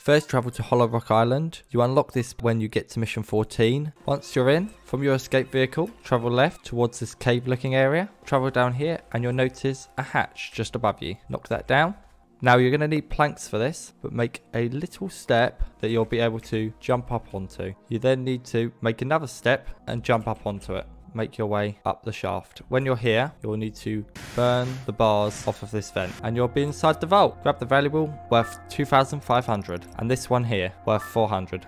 First travel to Hollowrock Island. You unlock this when you get to mission 14. Once you're in, from your escape vehicle, travel left towards this cave looking area. Travel down here and you'll notice a hatch just above you. Knock that down. Now you're going to need planks for this, but make a little step that you'll be able to jump up onto. You then need to make another step and jump up onto it make your way up the shaft. When you're here, you'll need to burn the bars off of this vent and you'll be inside the vault. Grab the valuable worth 2,500 and this one here worth 400.